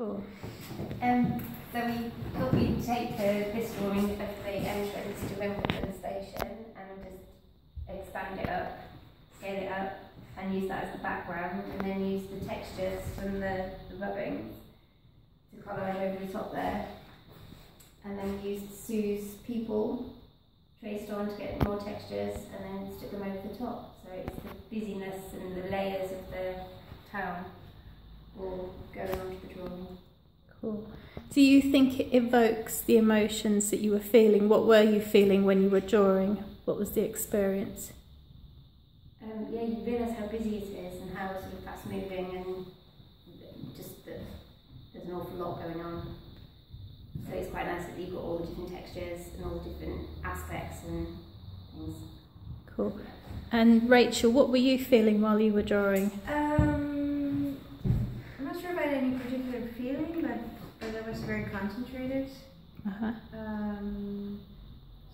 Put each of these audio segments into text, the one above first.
Cool. Um, so we thought we'd take this drawing of the entrance to Wimbledon Station and just expand it up, scale it up, and use that as the background, and then use the textures from the, the rubbing to collage over the top there. And then use Sue's people traced on to get more textures, and then stick them over the top. So it's the busyness and the layers of the town onto the drawing. Cool. Do you think it evokes the emotions that you were feeling? What were you feeling when you were drawing? What was the experience? Um, yeah, you realise how busy it is and how sort of fast moving and just that there's an awful lot going on. So it's quite nice that you've got all the different textures and all the different aspects and things. Cool. And Rachel, what were you feeling while you were drawing? Um, Sure any particular feeling, but, but I was very concentrated. Uh-huh. Um,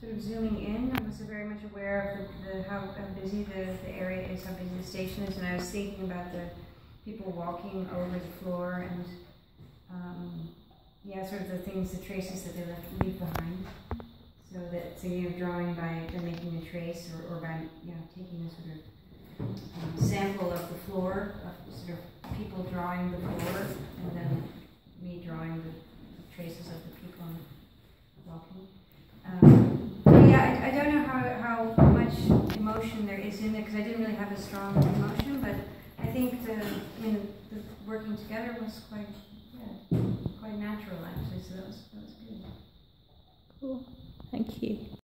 sort of zooming in, I was very much aware of the, the how, how busy the, the area is, how busy the station is, and I was thinking about the people walking over the floor and um, yeah, sort of the things, the traces that they left leave behind. So that so you're drawing by, by making a trace or, or by you know taking a sort of um, sample of the floor of sort of people drawing the floor and then me drawing the traces of the people walking. Um, yeah, I, I don't know how, how much emotion there is in there because I didn't really have a strong emotion, but I think the know the working together was quite yeah quite natural actually. So that was that was good. Cool. Thank you.